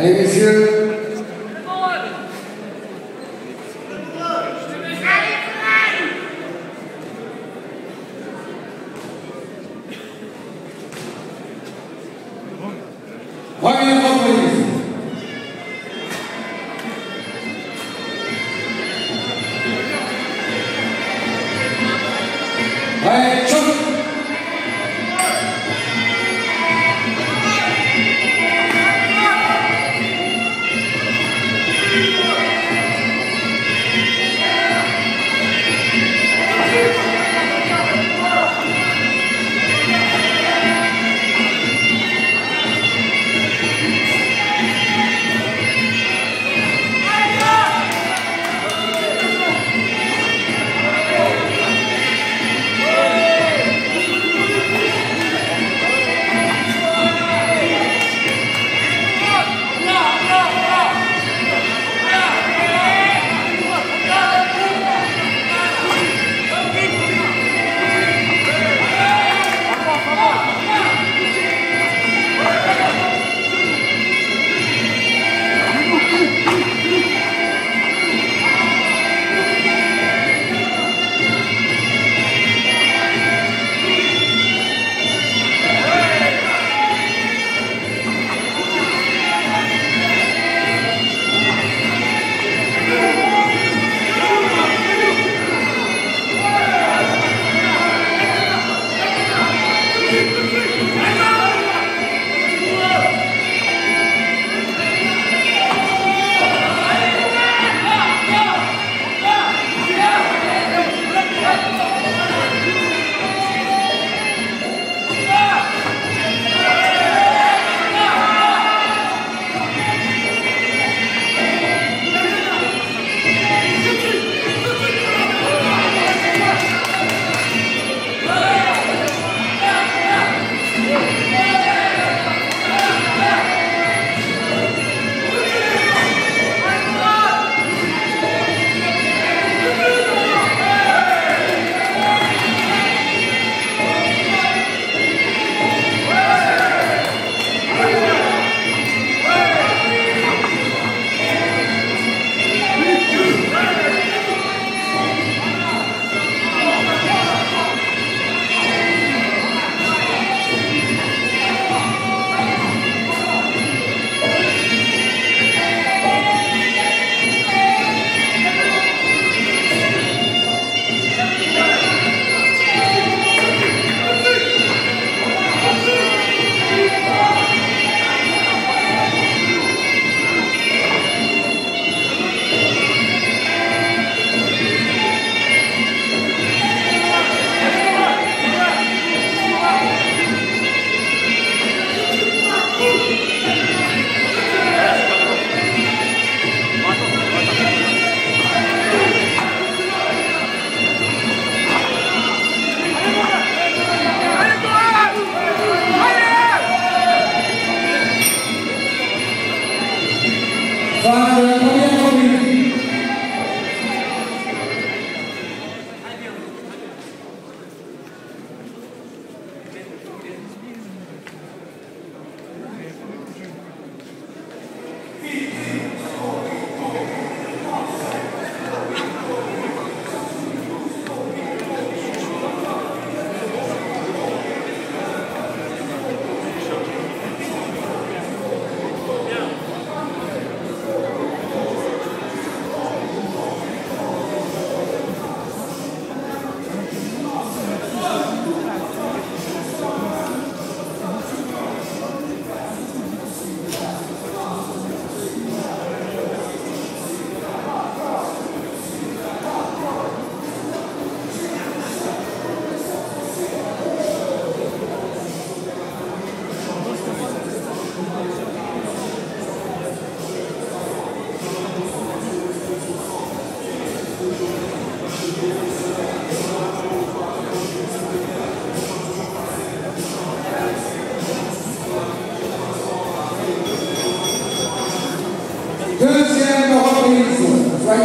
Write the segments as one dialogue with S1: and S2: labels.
S1: Allez, messieurs.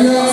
S2: Yeah.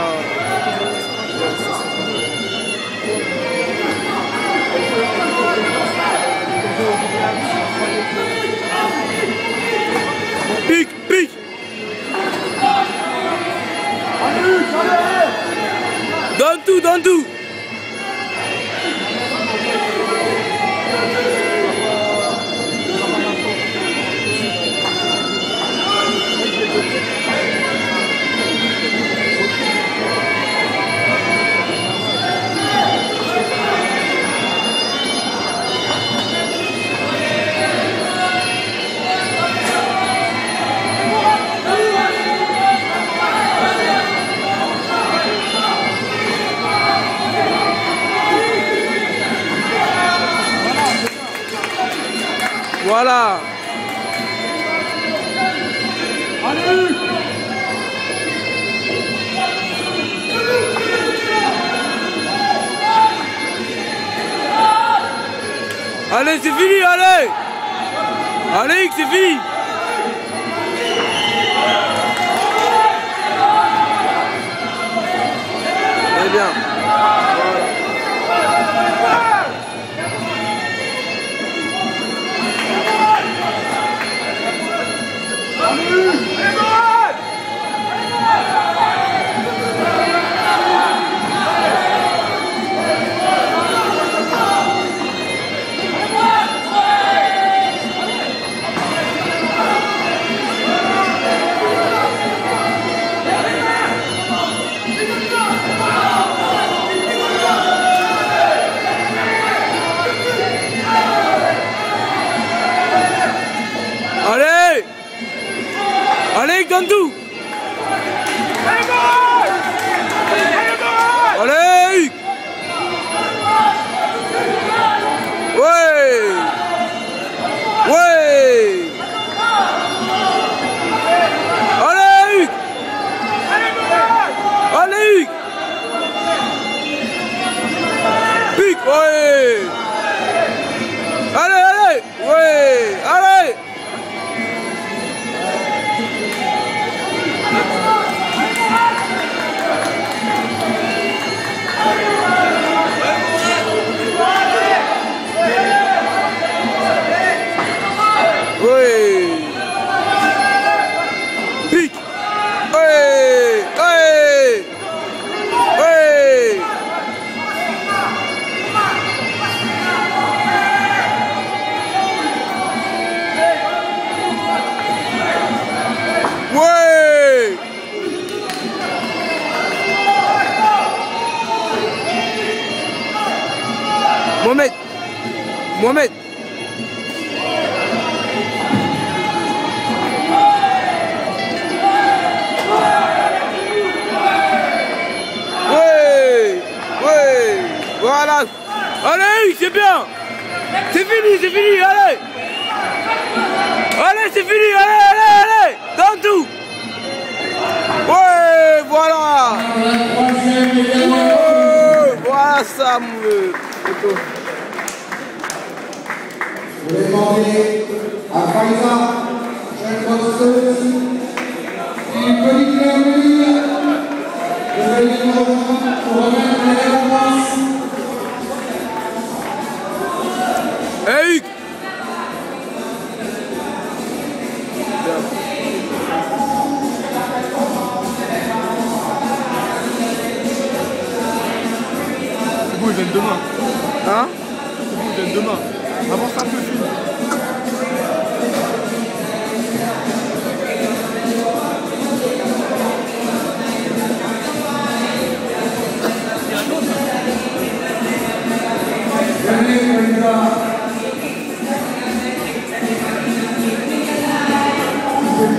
S3: Donne Voilà.
S2: Allez
S3: Allez, c'est fini, allez. Allez, c'est fini. Très bien.
S2: Mohamed
S3: Ouais Voilà Allez, c'est bien C'est fini, c'est fini, allez Allez, c'est fini, allez, allez, allez Donne tout Ouais voilà Oh, Voilà ça, mon
S1: demander à Faiza, jeune boxeuse, qui peut venir de venir nous rejoindre pour.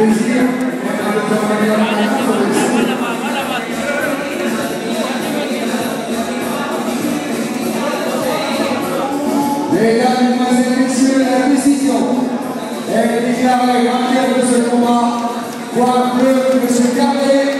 S1: Mesdames, Mesdemoiselles, Messieurs, la décision est déclarée vainqueur de ce combat. Point bleu, M. Carlet,